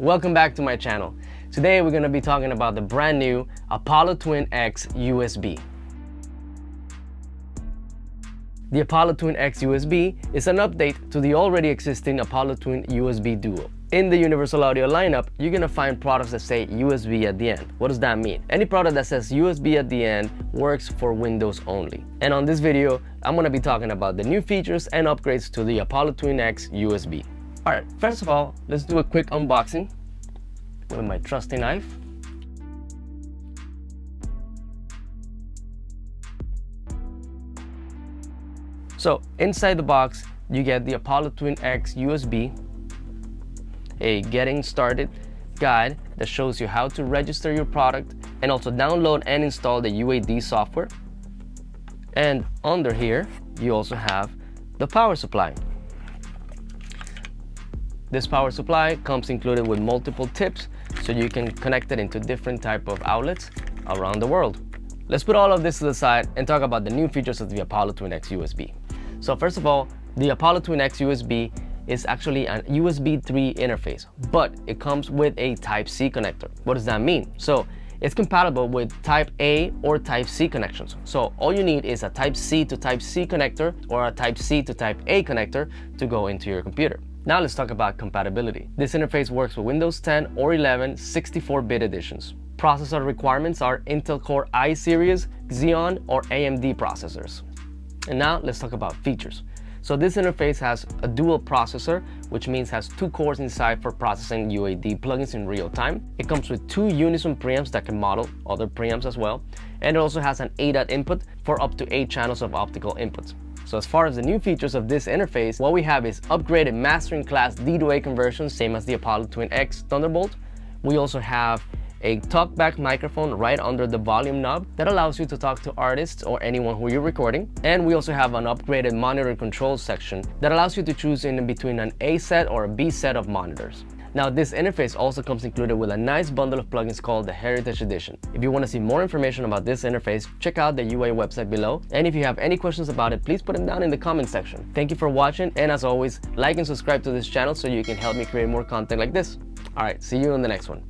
welcome back to my channel. Today we're going to be talking about the brand new Apollo Twin X USB. The Apollo Twin X USB is an update to the already existing Apollo Twin USB Duo. In the Universal Audio lineup, you're gonna find products that say USB at the end. What does that mean? Any product that says USB at the end works for Windows only. And on this video, I'm gonna be talking about the new features and upgrades to the Apollo Twin X USB. Alright, first of all, let's do a quick unboxing with my trusty knife. So inside the box, you get the Apollo Twin X USB, a getting started guide that shows you how to register your product and also download and install the UAD software. And under here, you also have the power supply. This power supply comes included with multiple tips so you can connect it into different type of outlets around the world. Let's put all of this to the side and talk about the new features of the Apollo Twin X USB. So first of all, the Apollo Twin X USB is actually an USB 3 interface, but it comes with a Type-C connector. What does that mean? So it's compatible with Type A or Type C connections. So all you need is a Type C to Type C connector or a Type C to Type A connector to go into your computer. Now let's talk about compatibility. This interface works with Windows 10 or 11 64-bit editions. Processor requirements are Intel Core i series, Xeon, or AMD processors. And now let's talk about features. So this interface has a dual processor, which means has two cores inside for processing UAD plugins in real time. It comes with two Unison preamps that can model other preamps as well. And it also has an ADAT input for up to eight channels of optical inputs. So as far as the new features of this interface, what we have is upgraded mastering class D2A conversion, same as the Apollo Twin X Thunderbolt. We also have a talkback microphone right under the volume knob that allows you to talk to artists or anyone who you're recording. And we also have an upgraded monitor control section that allows you to choose in between an A set or a B set of monitors. Now this interface also comes included with a nice bundle of plugins called the Heritage Edition. If you want to see more information about this interface, check out the UA website below. And if you have any questions about it, please put them down in the comment section. Thank you for watching and as always, like and subscribe to this channel so you can help me create more content like this. Alright, see you in the next one.